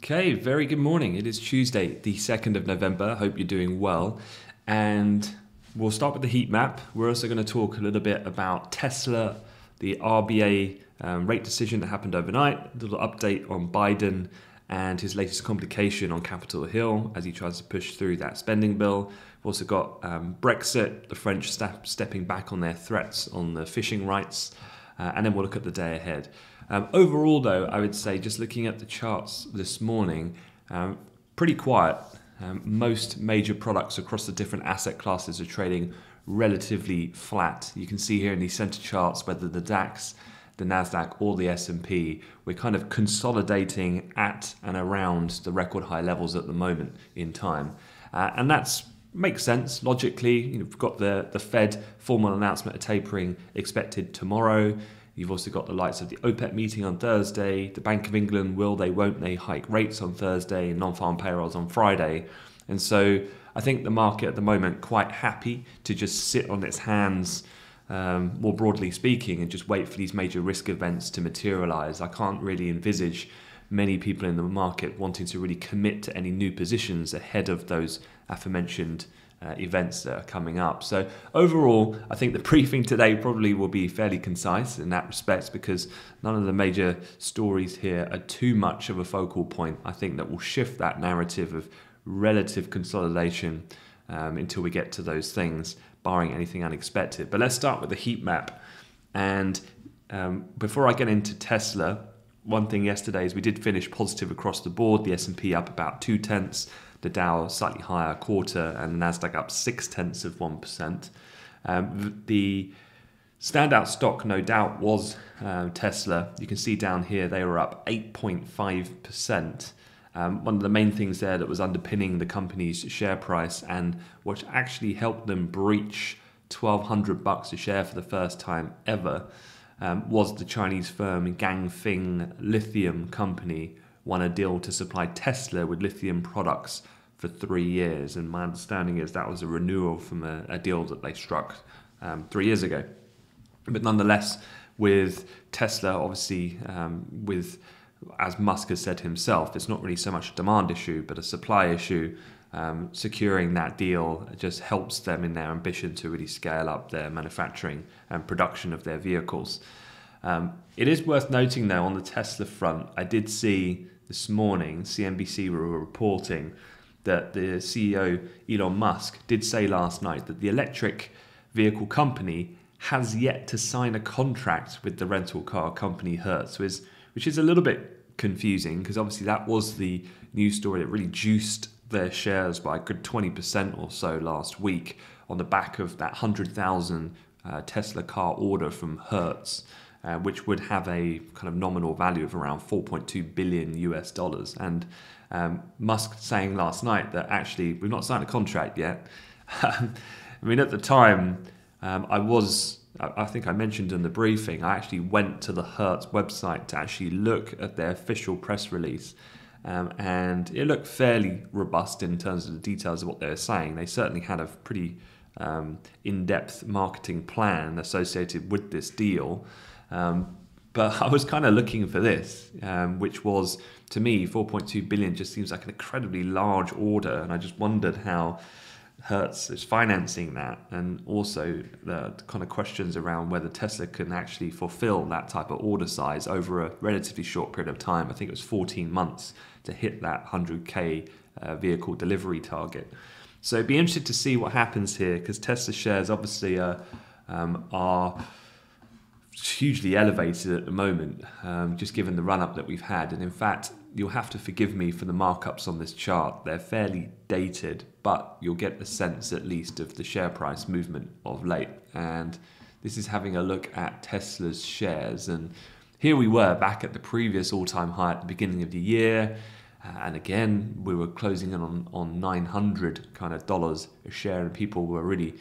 Okay, very good morning. It is Tuesday, the 2nd of November. Hope you're doing well. And we'll start with the heat map. We're also going to talk a little bit about Tesla, the RBA um, rate decision that happened overnight, a little update on Biden and his latest complication on Capitol Hill as he tries to push through that spending bill. We've also got um, Brexit, the French step, stepping back on their threats on the fishing rights, uh, and then we'll look at the day ahead. Um, overall, though, I would say just looking at the charts this morning, um, pretty quiet. Um, most major products across the different asset classes are trading relatively flat. You can see here in these center charts whether the DAX, the Nasdaq, or the S&P, we're kind of consolidating at and around the record high levels at the moment in time, uh, and that's makes sense logically. You know, we've got the the Fed formal announcement of tapering expected tomorrow. You've also got the lights of the OPEC meeting on Thursday, the Bank of England will they, won't they hike rates on Thursday, and non farm payrolls on Friday. And so I think the market at the moment quite happy to just sit on its hands, um, more broadly speaking, and just wait for these major risk events to materialize. I can't really envisage many people in the market wanting to really commit to any new positions ahead of those aforementioned uh, events that are coming up. So, overall, I think the briefing today probably will be fairly concise in that respect because none of the major stories here are too much of a focal point. I think that will shift that narrative of relative consolidation um, until we get to those things, barring anything unexpected. But let's start with the heat map. And um, before I get into Tesla, one thing yesterday is we did finish positive across the board. The S&P up about two tenths the Dow slightly higher, quarter, and the Nasdaq up six tenths of one percent. Um, the standout stock, no doubt, was um, Tesla. You can see down here they were up eight point five percent. Um, one of the main things there that was underpinning the company's share price and which actually helped them breach 1200 bucks a share for the first time ever um, was the Chinese firm Ganfeng Lithium Company, won a deal to supply Tesla with lithium products for three years. And my understanding is that was a renewal from a, a deal that they struck um, three years ago. But nonetheless, with Tesla, obviously, um, with as Musk has said himself, it's not really so much a demand issue, but a supply issue. Um, securing that deal just helps them in their ambition to really scale up their manufacturing and production of their vehicles. Um, it is worth noting, though, on the Tesla front, I did see this morning, CNBC were reporting that the CEO, Elon Musk, did say last night that the electric vehicle company has yet to sign a contract with the rental car company Hertz, which is a little bit confusing because obviously that was the news story that really juiced their shares by a good 20% or so last week on the back of that 100,000 uh, Tesla car order from Hertz uh, which would have a kind of nominal value of around 4.2 billion US dollars. And um, Musk saying last night that actually we've not signed a contract yet. I mean, at the time, um, I was, I think I mentioned in the briefing, I actually went to the Hertz website to actually look at their official press release. Um, and it looked fairly robust in terms of the details of what they were saying. They certainly had a pretty um, in depth marketing plan associated with this deal. Um, but I was kind of looking for this, um, which was to me 4.2 billion just seems like an incredibly large order, and I just wondered how Hertz is financing that, and also the kind of questions around whether Tesla can actually fulfill that type of order size over a relatively short period of time. I think it was 14 months to hit that 100k uh, vehicle delivery target. So be interesting to see what happens here because Tesla shares obviously uh, um, are hugely elevated at the moment, um, just given the run up that we've had. And in fact, you'll have to forgive me for the markups on this chart. They're fairly dated, but you'll get the sense at least of the share price movement of late. And this is having a look at Tesla's shares. And here we were back at the previous all time high at the beginning of the year. Uh, and again, we were closing in on, on 900 kind of dollars a share, and people were really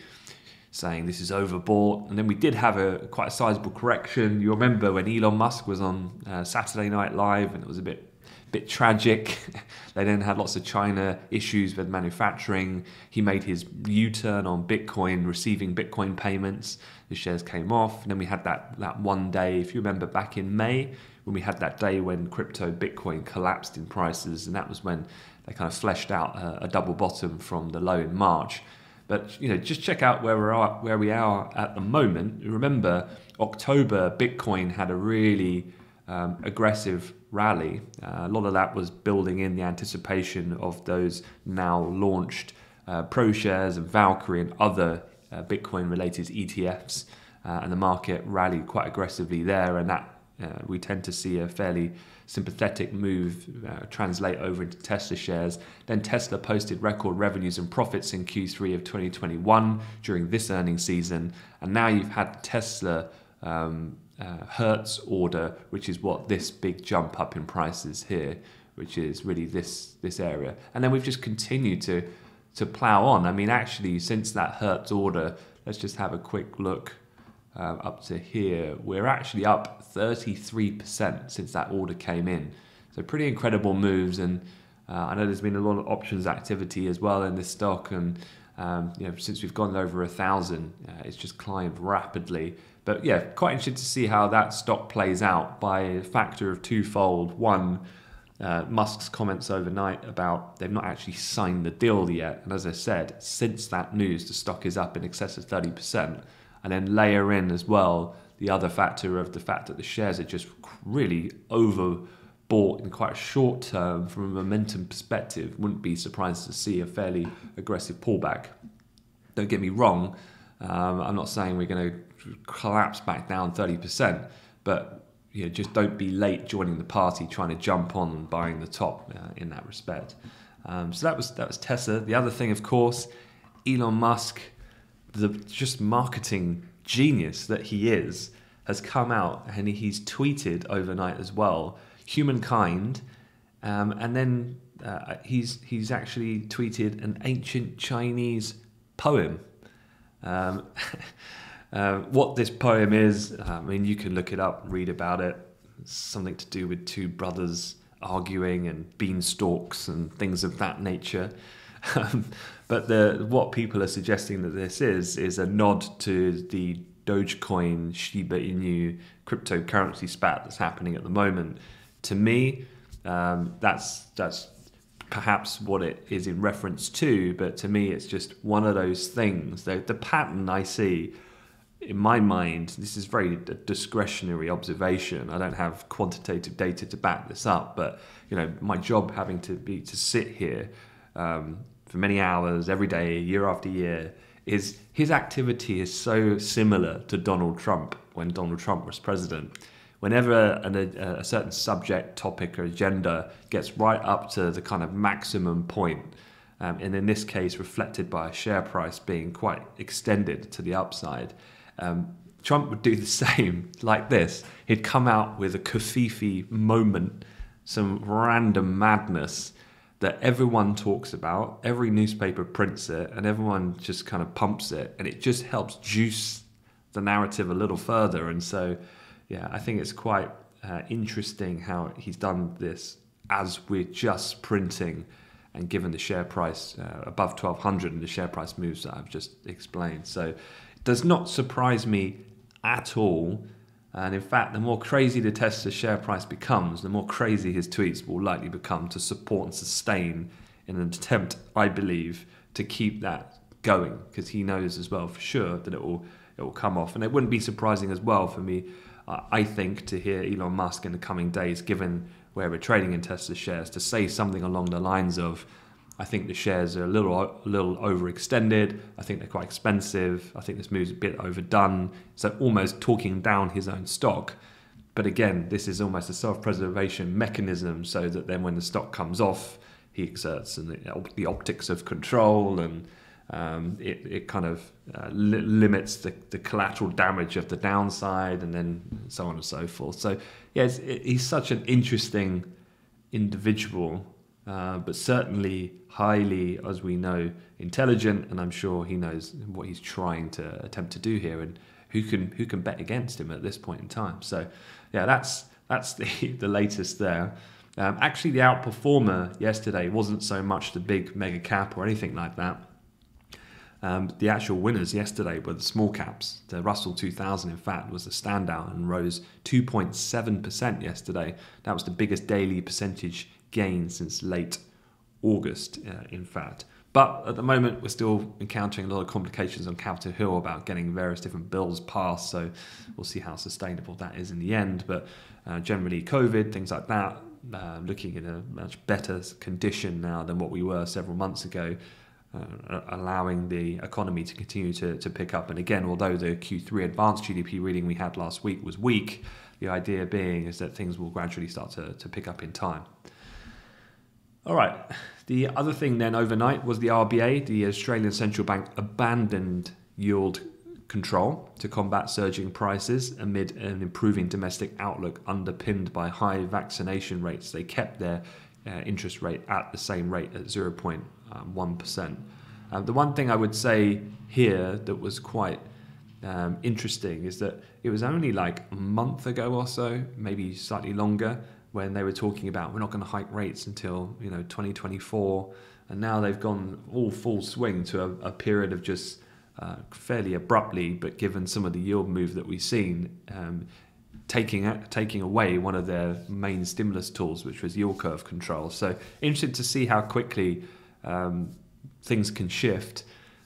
saying this is overbought. And then we did have a quite a sizable correction. You remember when Elon Musk was on uh, Saturday Night Live and it was a bit bit tragic. they then had lots of China issues with manufacturing. He made his U-turn on Bitcoin, receiving Bitcoin payments. The shares came off. And then we had that that one day, if you remember back in May, when we had that day when crypto Bitcoin collapsed in prices, and that was when they kind of fleshed out a, a double bottom from the low in March. But you know, just check out where we are where we are at the moment. Remember, October Bitcoin had a really um, aggressive rally. Uh, a lot of that was building in the anticipation of those now launched uh, ProShares and Valkyrie and other uh, Bitcoin related ETFs. Uh, and the market rallied quite aggressively there, and that uh, we tend to see a fairly sympathetic move uh, translate over into Tesla shares. Then Tesla posted record revenues and profits in Q3 of 2021 during this earnings season, and now you've had Tesla um, uh, Hertz order, which is what this big jump up in prices here, which is really this this area. And then we've just continued to to plow on. I mean, actually, since that Hertz order, let's just have a quick look uh, up to here. We're actually up 33% since that order came in. So pretty incredible moves, and uh, I know there's been a lot of options activity as well in this stock, and um, you know since we've gone over a thousand, uh, it's just climbed rapidly. But yeah, quite interested to see how that stock plays out by a factor of twofold. One, uh, Musk's comments overnight about they've not actually signed the deal yet. And as I said, since that news, the stock is up in excess of 30%. And then layer in as well the other factor of the fact that the shares are just really overbought in quite a short term from a momentum perspective. Wouldn't be surprised to see a fairly aggressive pullback. Don't get me wrong, um, I'm not saying we're going to collapse back down 30%, but you know, just don't be late joining the party, trying to jump on and buying the top uh, in that respect. Um, so that was that was Tesla. The other thing, of course, Elon Musk, the just marketing genius that he is, has come out and he's tweeted overnight as well. Humankind, um, and then uh, he's he's actually tweeted an ancient Chinese poem. Um, Uh, what this poem is, I mean, you can look it up, read about it. It's something to do with two brothers arguing and beanstalks and things of that nature. Um, but the, what people are suggesting that this is is a nod to the Dogecoin Shiba Inu cryptocurrency spat that's happening at the moment. To me, um, that's that's perhaps what it is in reference to, but to me, it's just one of those things. The, the pattern I see in my mind, this is very a discretionary observation. I don't have quantitative data to back this up, but you know, my job having to be to sit here um, for many hours every day, year after year, is his activity is so similar to Donald Trump when Donald Trump was president. Whenever an, a, a certain subject, topic, or agenda gets right up to the kind of maximum point, um, and in this case, reflected by a share price being quite extended to the upside um, Trump would do the same, like this. He'd come out with a covfefe moment, some random madness that everyone talks about, every newspaper prints it, and everyone just kind of pumps it, and it just helps juice the narrative a little further. And so, yeah, I think it's quite uh, interesting how he's done this as we're just printing and given the share price uh, above 1200 and the share price moves that I've just explained. So it does not surprise me at all. And in fact, the more crazy the Tesla share price becomes, the more crazy his tweets will likely become to support and sustain in an attempt, I believe, to keep that going. Because he knows as well for sure that it will it will come off. And it wouldn't be surprising as well for me, uh, I think, to hear Elon Musk in the coming days, given where we're trading in Tesla shares, to say something along the lines of, I think the shares are a little a little overextended. I think they're quite expensive. I think this move's a bit overdone. So almost talking down his own stock. But again, this is almost a self-preservation mechanism, so that then when the stock comes off, he exerts and the, the optics of control and um, it, it kind of uh, li- limits the, the collateral damage of the downside and then so on and so forth. So, yes, it, he's such an interesting individual uh, but certainly highly, as we know, intelligent, and I'm sure he knows what he's trying to attempt to do here, and who can who can bet against him at this point in time. So, yeah, that's that's the the latest there. Um, actually, the outperformer yesterday wasn't so much the big mega cap or anything like that. Um, the actual winners yesterday were the small caps. The Russell 2000, in fact, was the standout and rose 2.7% yesterday. That was the biggest daily percentage gain since late August, uh, in fact. But at the moment, we're still encountering a lot of complications on Capitol Hill about getting various different bills passed. So we'll see how sustainable that is in the end. But uh, generally, COVID, things like that, uh, looking in a much better condition now than what we were several months ago. Uh, allowing the economy to continue to, to pick up. And again, although the Q3 advanced GDP reading we had last week was weak, the idea being is that things will gradually start to, to pick up in time. All right. The other thing then overnight was the RBA, the Australian Central Bank, abandoned yield control to combat surging prices amid an improving domestic outlook underpinned by high vaccination rates. They kept their uh, interest rate at the same rate at 0.1%. Uh, the one thing I would say here that was quite um, interesting is that it was only like a month ago or so, maybe slightly longer, when they were talking about we're not going to hike rates until you know 2024, and now they've gone all full swing to a, a period of just uh, fairly abruptly, but given some of the yield move that we've seen, um, taking taking away one of their main stimulus tools, which was yield curve control. So interested to see how quickly um, things can shift.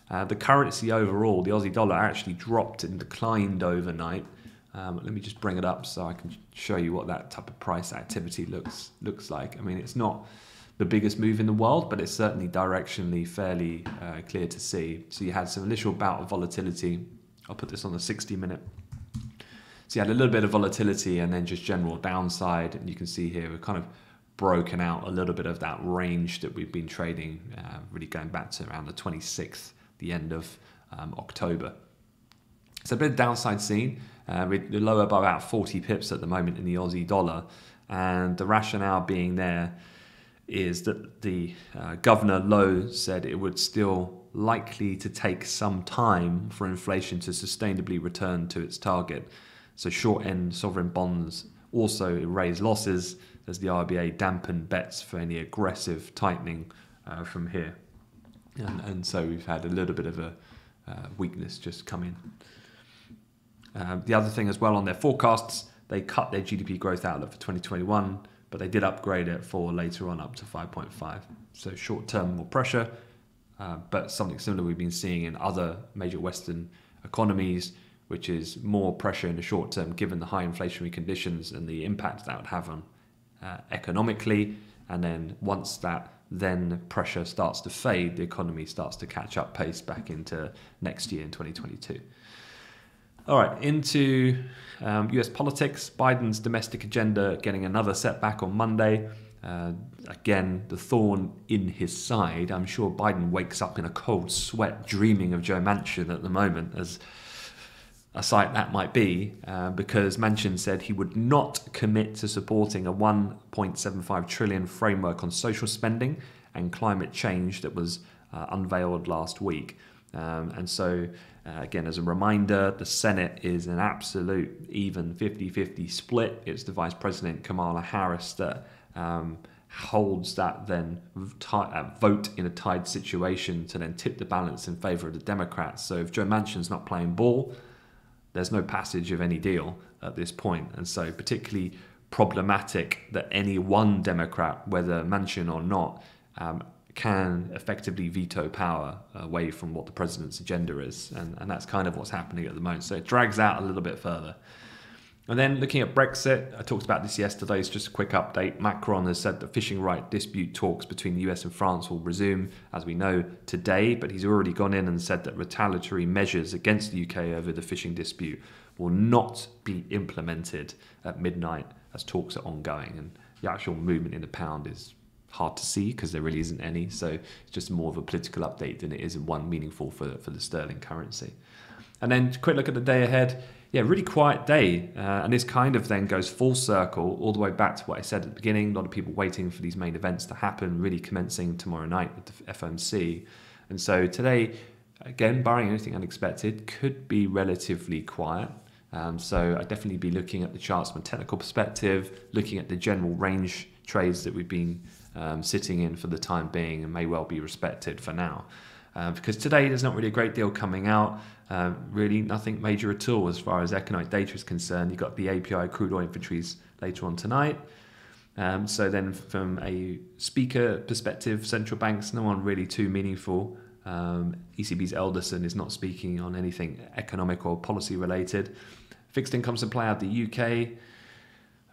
Uh, the currency overall, the Aussie dollar actually dropped and declined overnight. Um, let me just bring it up so I can show you what that type of price activity looks looks like. I mean, it's not the biggest move in the world, but it's certainly directionally fairly uh, clear to see. So you had some initial bout of volatility. I'll put this on the 60 minute. So you had a little bit of volatility and then just general downside. And you can see here we're kind of broken out a little bit of that range that we've been trading, uh, really going back to around the 26th, the end of um, October. So a bit of downside seen. Uh, we're lower by about 40 pips at the moment in the Aussie dollar. And the rationale being there is that the uh, Governor Lowe said it would still likely to take some time for inflation to sustainably return to its target. So short end sovereign bonds also raise losses as the RBA dampen bets for any aggressive tightening uh, from here. And, and, so we've had a little bit of a uh, weakness just come in. Um, the other thing as well on their forecasts, they cut their GDP growth outlook for 2021, but they did upgrade it for later on up to 5.5. So short term, more pressure, uh, but something similar we've been seeing in other major Western economies, which is more pressure in the short term given the high inflationary conditions and the impact that would have on uh, economically. And then once that then pressure starts to fade, the economy starts to catch up pace back into next year in 2022. All right, into um, US politics. Biden's domestic agenda getting another setback on Monday. Uh, again, the thorn in his side. I'm sure Biden wakes up in a cold sweat dreaming of Joe Manchin at the moment, as a sight that might be, uh, because Manchin said he would not commit to supporting a 1.75 trillion framework on social spending and climate change that was uh, unveiled last week. Um, and so, uh, again, as a reminder, the Senate is an absolute even 50 50 split. It's the Vice President Kamala Harris that um, holds that then uh, vote in a tied situation to then tip the balance in favor of the Democrats. So if Joe Manchin's not playing ball, there's no passage of any deal at this point. And so, particularly problematic that any one Democrat, whether Manchin or not, um, can effectively veto power away from what the president's agenda is. And, and that's kind of what's happening at the moment. So it drags out a little bit further. And then looking at Brexit, I talked about this yesterday. It's just a quick update. Macron has said that fishing right dispute talks between the US and France will resume, as we know, today. But he's already gone in and said that retaliatory measures against the UK over the fishing dispute will not be implemented at midnight as talks are ongoing. And the actual movement in the pound is hard to see because there really isn't any. So it's just more of a political update than it is one meaningful for, for the sterling currency. And then quick look at the day ahead. Yeah, really quiet day. Uh, and this kind of then goes full circle all the way back to what I said at the beginning. A lot of people waiting for these main events to happen, really commencing tomorrow night with the FOMC. And so today, again, barring anything unexpected, could be relatively quiet. Um, so I'd definitely be looking at the charts from a technical perspective, looking at the general range trades that we've been um, sitting in for the time being and may well be respected for now. Uh, because today there's not really a great deal coming out. Uh, really, nothing major at all as far as economic data is concerned. You've got the API crude oil inventories later on tonight. Um, so then, from a speaker perspective, central banks, no one really too meaningful. Um, ECB's Elderson is not speaking on anything economic or policy related. Fixed income supply out the UK,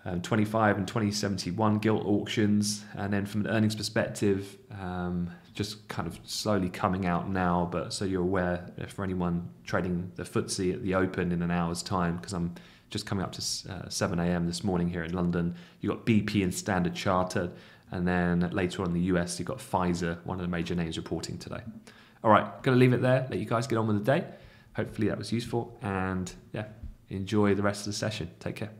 um, 25 and 2071 gilt auctions, and then from an earnings perspective, um, just kind of slowly coming out now. But so you're aware for anyone trading the FTSE at the open in an hour's time, because I'm just coming up to uh, 7 a.m. this morning here in London. You've got BP and Standard Chartered, and then later on in the US, you've got Pfizer, one of the major names reporting today. All right, going to leave it there, let you guys get on with the day. Hopefully that was useful, and yeah, enjoy the rest of the session. Take care.